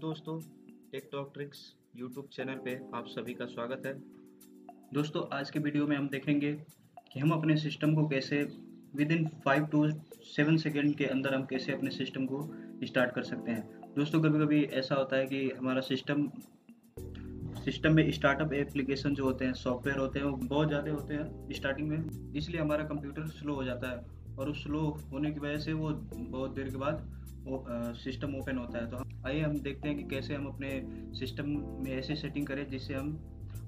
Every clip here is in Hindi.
दोस्तों tech talk tricks YouTube channel पे आप सभी का स्वागत है। दोस्तों, आज के वीडियो में हम देखेंगे कि हम अपने सिस्टम को कैसे within five to seven second के अंदर हम कैसे अपने सिस्टम को स्टार्ट कर सकते हैं। दोस्तों कभी कभी ऐसा होता है कि हमारा सिस्टम सिस्टम में स्टार्टअप एप्लीकेशन जो होते हैं सॉफ्टवेयर होते हैं, वो बहुत ज़्यादा होते हैं स्टार्टिंग में, इसलिए हमारा कंप्यूटर स्लो हो जाता है। और उस स्लो होने की वजह से वो बहुत देर के बाद सिस्टम ओपन होता है। तो आइए हम देखते हैं कि कैसे हम अपने सिस्टम में ऐसे सेटिंग करें जिससे हम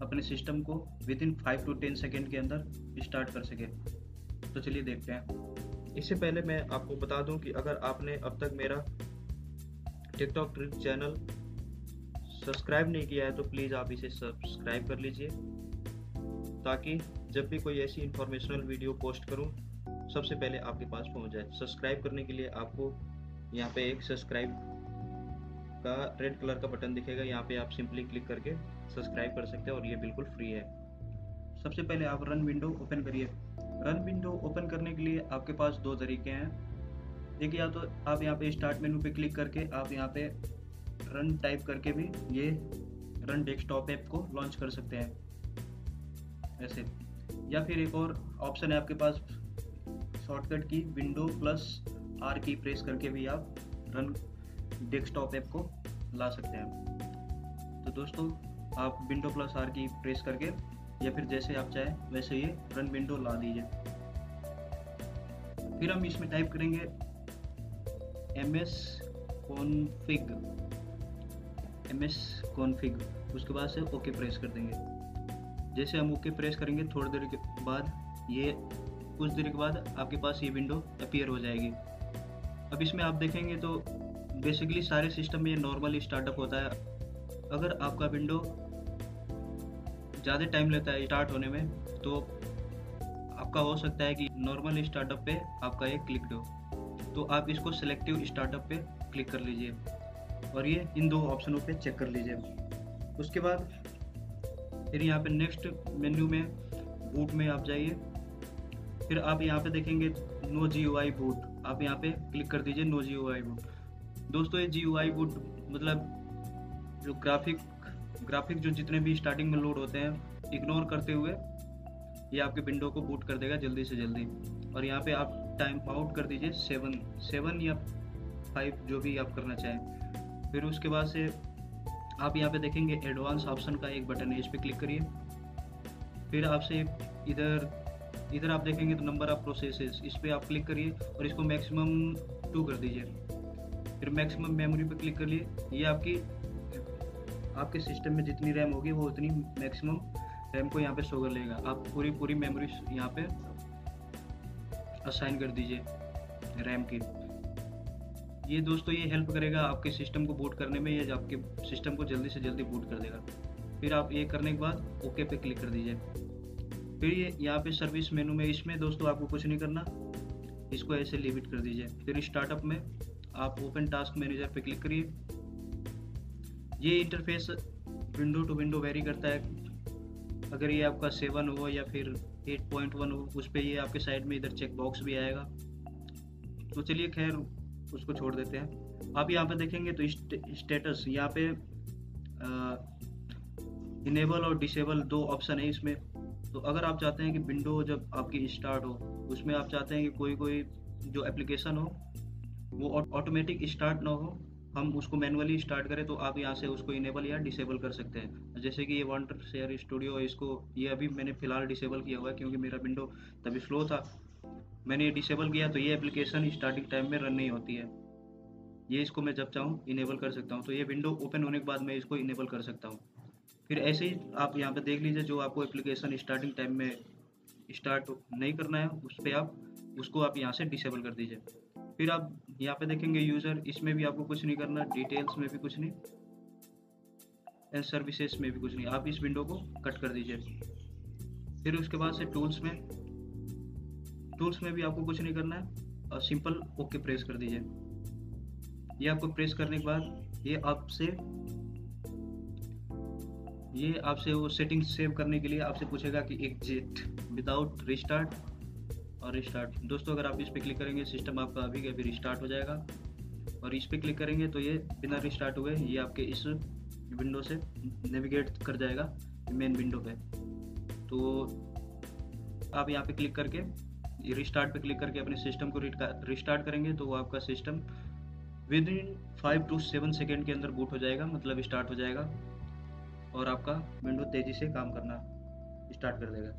अपने सिस्टम को within five to ten second के अंदर स्टार्ट कर सकें। तो चलिए देखते हैं। इससे पहले मैं आपको बता दूँ कि अगर आपने अब तक मेरा टिकटॉक ट्रिक चैनल सब्सक्राइब नहीं किया है तो प्लीज़ आप इसे सब्सक्राइब कर लीजिए। ताकि जब भी कोई ऐसी इंफॉर्मेशनल वीडियो पोस्ट करूँ सबसे पहले आपके पास पहुँच जाए। सब्सक्राइब करने के लिए आपको यहाँ पे एक सब्सक्राइब का रेड कलर का बटन दिखेगा। यहाँ पे आप सिंपली क्लिक करके सब्सक्राइब कर सकते हैं और ये बिल्कुल फ्री है। सबसे पहले आप रन विंडो ओपन करिए। रन विंडो ओपन करने के लिए आपके पास दो तरीके हैं। एक, या तो आप यहाँ पे स्टार्ट मेनू पे क्लिक करके आप यहाँ पे रन टाइप करके भी ये रन डेस्कटॉप ऐप को लॉन्च कर सकते हैं। ऐसे। या फिर एक और ऑप्शन है आपके पास शॉर्टकट की window plus R key press करके भी आप रन डेस्कटॉप ऐप को ला सकते हैं। तो दोस्तों, आप window plus R key press करके या फिर जैसे आप चाहें, वैसे ये रन विंडो ला दीजिए। फिर हम इसमें टाइप करेंगे M S config. M S config. उसके बाद से ओके प्रेस कर देंगे। जैसे हम ओके प्रेस करेंगे, थोड़ी देर के बाद ये कुछ देर के बाद आपके पास ये विंडो अपीयर हो जाएगी। अब इसमें आप देखेंगे तो बेसिकली सारे सिस्टम में ये नॉर्मल स्टार्टअप होता है। अगर आपका विंडो ज़्यादा टाइम लेता है स्टार्ट होने में तो आपका हो सकता है कि नॉर्मल स्टार्टअप पे आपका ये क्लिक हो तो आप इसको सिलेक्टिव स्टार्टअप पे क्लिक कर लीजिए और ये इन दो ऑप्शनों पे चेक कर लीजिए। उसके बाद फिर यहाँ पे नेक्स्ट मेन्यू में बूट में आप जाइए। फिर आप यहाँ पे देखेंगे no G U I boot आप यहाँ पे क्लिक कर दीजिए no G U I boot दोस्तों, ये जी यू आई बूट मतलब जो ग्राफिक ग्राफिक जो जितने भी स्टार्टिंग में लोड होते हैं इग्नोर करते हुए ये आपके विंडो को बूट कर देगा जल्दी से जल्दी। और यहाँ पे आप टाइम आउट कर दीजिए सेवन सेवन या फाइव जो भी आप करना चाहें। फिर उसके बाद से आप यहाँ पे देखेंगे एडवांस ऑप्शन का एक बटन है, इस पर क्लिक करिए। फिर आपसे इधर इधर आप देखेंगे तो नंबर ऑफ़ प्रोसेसेस इस पर आप क्लिक करिए और इसको मैक्सिमम टू कर दीजिए। फिर मैक्सिमम मेमोरी पे क्लिक करिए ये आपकी, आपके सिस्टम में जितनी रैम होगी, वो उतनी मैक्सिमम रैम को यहाँ पे शो कर लेगा। आप पूरी पूरी मेमोरी यहाँ पे असाइन कर दीजिए रैम की। ये दोस्तों, ये हेल्प करेगा आपके सिस्टम को बूट करने में, ये आपके सिस्टम को जल्दी से जल्दी बूट कर देगा। फिर आप ये करने के बाद ओके पे क्लिक कर दीजिए। फिर ये यहाँ पे सर्विस मेनू में, इसमें दोस्तों आपको कुछ नहीं करना। इसको ऐसे लिमिट कर दीजिए। फिर स्टार्टअप में आप ओपन टास्क मैनेजर पे क्लिक करिए। ये interface window to window vary करता है। अगर ये आपका सेवन हो या फिर एट पॉइंट वन हो, उस पर ये आपके साइड में इधर चेक बॉक्स भी आएगा। तो चलिए खैर, उसको छोड़ देते हैं। आप यहाँ पे देखेंगे तो स्टेटस यहाँ पे इनेबल और डिसेबल दो ऑप्शन है इसमें। तो अगर आप चाहते हैं कि विंडो जब आपकी स्टार्ट हो, उसमें आप चाहते हैं कि कोई कोई जो एप्लीकेशन हो, वो ऑटोमेटिक स्टार्ट ना हो, हम उसको मैनुअली स्टार्ट करें तो आप यहाँ से उसको इनेबल या डिसेबल कर सकते हैं। जैसे कि ये वाटर शेयर स्टूडियो है, इसको, ये अभी मैंने फ़िलहाल डिसेबल किया हुआ है क्योंकि मेरा विंडो तभी स्लो था। मैंने ये डिसेबल किया तो ये एप्लीकेशन स्टार्टिंग टाइम में रन नहीं होती है। ये इसको मैं जब चाहूँ इनेबल कर सकता हूँ। तो ये विंडो ओपन होने के बाद मैं इसको इनेबल कर सकता हूँ। फिर ऐसे ही आप यहाँ पे देख लीजिए, जो आपको एप्लीकेशन स्टार्टिंग टाइम में स्टार्ट नहीं करना है, उस पर आप, उसको आप यहाँ से डिसेबल कर दीजिए। फिर आप यहाँ पे देखेंगे यूज़र इसमें भी आपको कुछ नहीं करना डिटेल्स में भी कुछ नहीं एंड सर्विसेज़ में भी कुछ नहीं। आप इस विंडो को कट कर दीजिए। फिर उसके बाद से टूल्स में टूल्स में भी आपको कुछ नहीं करना है, और सिंपल ओके प्रेस कर दीजिए। ये आपको प्रेस करने के बाद, ये आपसे ये आपसे वो सेटिंग सेव करने के लिए आपसे पूछेगा कि एग्जिट विदाउट रिस्टार्ट और रिस्टार्ट दोस्तों, अगर आप इस पर क्लिक करेंगे सिस्टम आपका अभी के अभी रिस्टार्ट हो जाएगा। और इस पर क्लिक करेंगे तो ये बिना रिस्टार्ट हुए ये आपके इस विंडो से नेविगेट कर जाएगा मेन विंडो पे। तो आप यहाँ पे क्लिक करके रिस्टार्ट पे क्लिक करके अपने सिस्टम को रिस्टार्ट करेंगे तो वो आपका system within five to seven second के अंदर बूट हो जाएगा मतलब स्टार्ट हो जाएगा। और आपका विंडो तेज़ी से काम करना स्टार्ट कर देगा।